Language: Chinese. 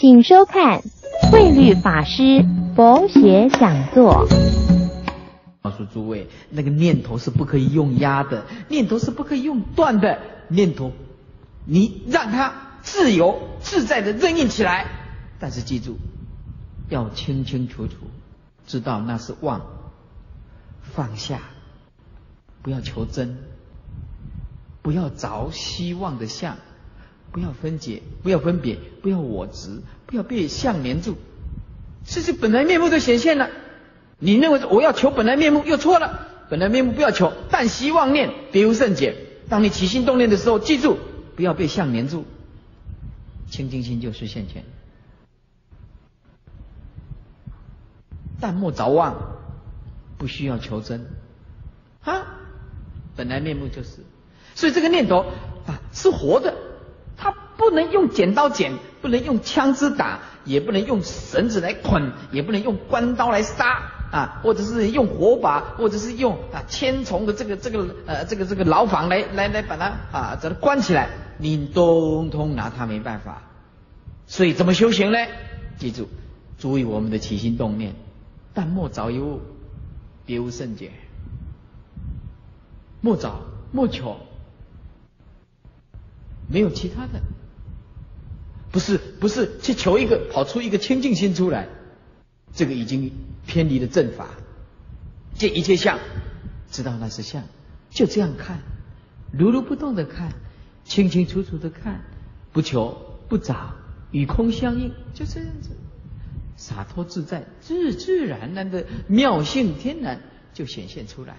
请收看慧律法师佛学讲座。告诉诸位，那个念头是不可以用压的，念头是不可以用断的。念头，你让它自由自在的任意起来，但是记住，要清清楚楚知道那是妄，放下，不要求真，不要着希望的相，不要分解，不要分别，不要我执，不要被相连住，这是本来面目就显现了。你认为我要求本来面目又错了，本来面目不要求，但希望念别无甚解。当你起心动念的时候，记住不要被相连住，清净心就是现前。但莫着妄，不需要求真，啊，本来面目就是，所以这个念头啊是活的，不能用剪刀剪，不能用枪支打，也不能用绳子来捆，也不能用关刀来杀。啊，或者是用火把，或者是用啊千重的这个这个呃这个这个牢房来来来把它啊把它关起来，你通通拿它没办法。所以怎么修行呢？记住，注意我们的起心动念，但莫找一物，别无甚解。莫找莫求，没有其他的，不是不是去求一个跑出一个清净心出来。这个已经偏离了正法，见一切相，知道那是相，就这样看，如如不动的看，清清楚楚的看，不求不找，与空相应，就这样子，洒脱自在，自自然然的妙性天然就显现出来。